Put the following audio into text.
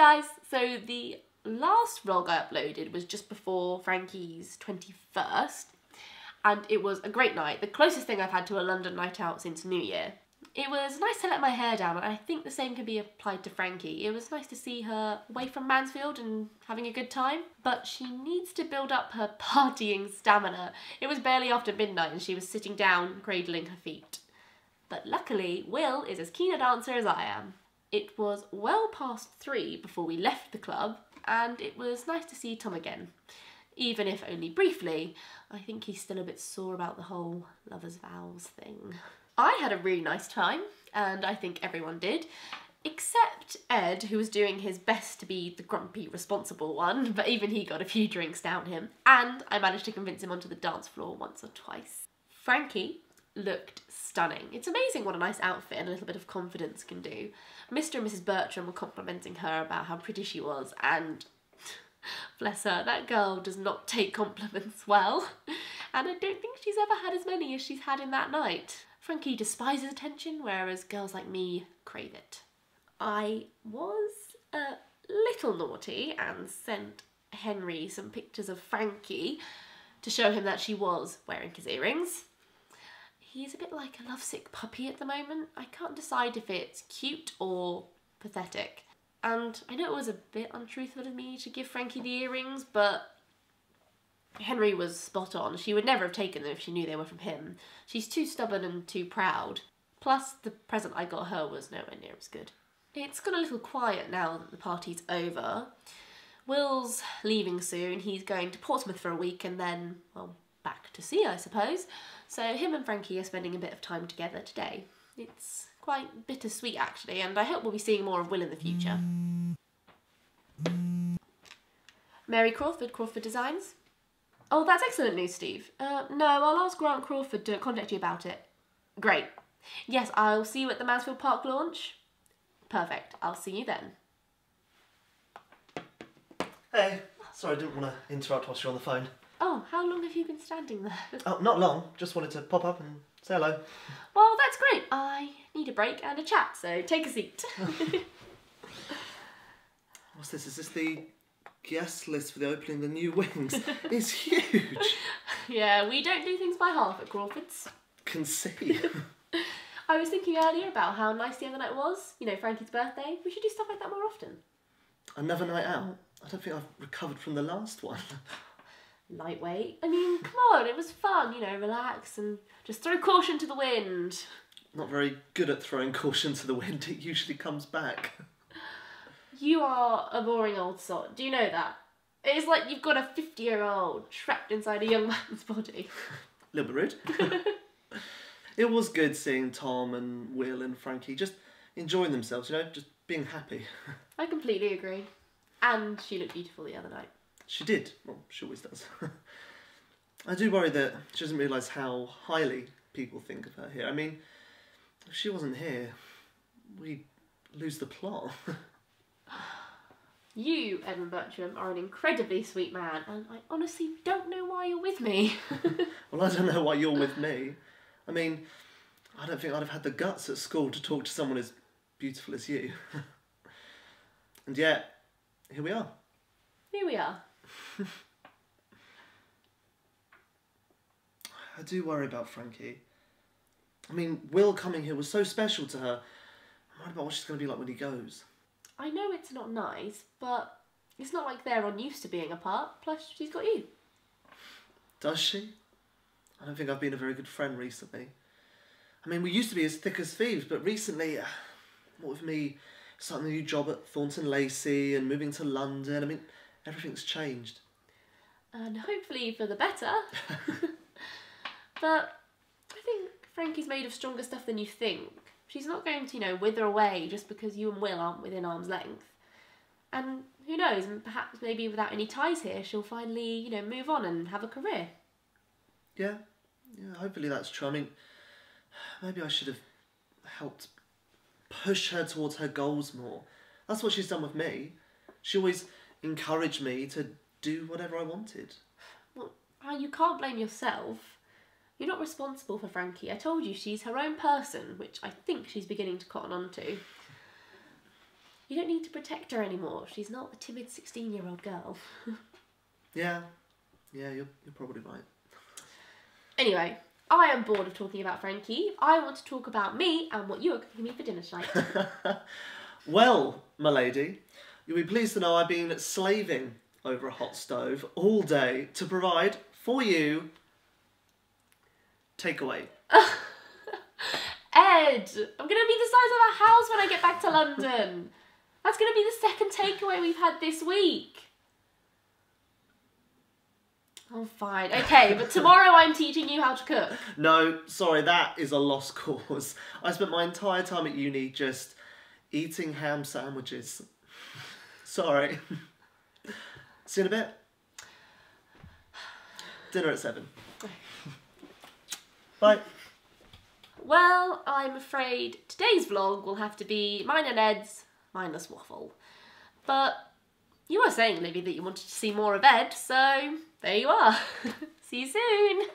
guys, so the last vlog I uploaded was just before Frankie's 21st and it was a great night, the closest thing I've had to a London night out since New Year. It was nice to let my hair down and I think the same can be applied to Frankie. It was nice to see her away from Mansfield and having a good time, but she needs to build up her partying stamina. It was barely after midnight and she was sitting down, cradling her feet. But luckily, Will is as keen a dancer as I am. It was well past three before we left the club, and it was nice to see Tom again. Even if only briefly, I think he's still a bit sore about the whole lovers' vows thing. I had a really nice time, and I think everyone did, except Ed, who was doing his best to be the grumpy, responsible one, but even he got a few drinks down him, and I managed to convince him onto the dance floor once or twice. Frankie looked stunning. It's amazing what a nice outfit and a little bit of confidence can do. Mr. and Mrs. Bertram were complimenting her about how pretty she was, and bless her, that girl does not take compliments well. And I don't think she's ever had as many as she's had in that night. Frankie despises attention, whereas girls like me crave it. I was a little naughty and sent Henry some pictures of Frankie to show him that she was wearing his earrings. He's a bit like a lovesick puppy at the moment. I can't decide if it's cute or pathetic. And I know it was a bit untruthful of me to give Frankie the earrings, but Henry was spot on. She would never have taken them if she knew they were from him. She's too stubborn and too proud. Plus, the present I got her was nowhere near as good. It's got a little quiet now that the party's over. Will's leaving soon. He's going to Portsmouth for a week and then, well, to sea, I suppose. So him and Frankie are spending a bit of time together today. It's quite bittersweet actually, and I hope we'll be seeing more of Will in the future. Mary Crawford, Crawford Designs. Oh, that's excellent news, Steve. Uh, no, I'll ask Grant Crawford to contact you about it. Great. Yes, I'll see you at the Mansfield Park launch. Perfect. I'll see you then. Hey, sorry, I didn't want to interrupt whilst you're on the phone. Oh, how long have you been standing there? Oh, not long. Just wanted to pop up and say hello. Well, that's great. I need a break and a chat, so take a seat. What's this? Is this the guest list for the opening of the new wings? it's huge. yeah, we don't do things by half at Crawford's. Can see. I was thinking earlier about how nice the other night was. You know, Frankie's birthday. We should do stuff like that more often. Another night out? I don't think I've recovered from the last one. Lightweight. I mean, come on, it was fun, you know, relax and just throw caution to the wind. Not very good at throwing caution to the wind, it usually comes back. You are a boring old sot, do you know that? It's like you've got a 50 year old trapped inside a young man's body. a little bit rude. it was good seeing Tom and Will and Frankie just enjoying themselves, you know, just being happy. I completely agree. And she looked beautiful the other night. She did. Well, she always does. I do worry that she doesn't realise how highly people think of her here. I mean, if she wasn't here, we'd lose the plot. you, Edmund Bertram, are an incredibly sweet man, and I honestly don't know why you're with me. well, I don't know why you're with me. I mean, I don't think I'd have had the guts at school to talk to someone as beautiful as you. and yet, here we are. Here we are. I do worry about Frankie. I mean, Will coming here was so special to her. I'm worried about what she's going to be like when he goes. I know it's not nice, but it's not like they're unused to being apart. Plus, she's got you. Does she? I don't think I've been a very good friend recently. I mean, we used to be as thick as thieves, but recently, uh, what with me starting a new job at Thornton Lacey and moving to London, I mean, everything's changed. And hopefully for the better. but I think Frankie's made of stronger stuff than you think. She's not going to, you know, wither away just because you and Will aren't within arm's length. And who knows, and perhaps maybe without any ties here, she'll finally, you know, move on and have a career. Yeah, yeah, hopefully that's true. I mean, maybe I should have helped push her towards her goals more. That's what she's done with me. She always encouraged me to do whatever I wanted. Well, ah, you can't blame yourself. You're not responsible for Frankie. I told you she's her own person, which I think she's beginning to cotton on to. You don't need to protect her anymore. She's not a timid 16 year old girl. Yeah, yeah, you're, you're probably right. Anyway, I am bored of talking about Frankie. I want to talk about me and what you are cooking me for dinner tonight. Well, my lady, you'll be pleased to know I've been slaving over a hot stove all day to provide for you takeaway. Ed, I'm going to be the size of a house when I get back to London. That's going to be the second takeaway we've had this week. I'm fine. Okay, but tomorrow I'm teaching you how to cook. No, sorry, that is a lost cause. I spent my entire time at uni just eating ham sandwiches. Sorry. See you in a bit. Dinner at seven. Bye. Well, I'm afraid today's vlog will have to be mine and Ed's mindless waffle. But you were saying, Libby, that you wanted to see more of Ed, so there you are. see you soon.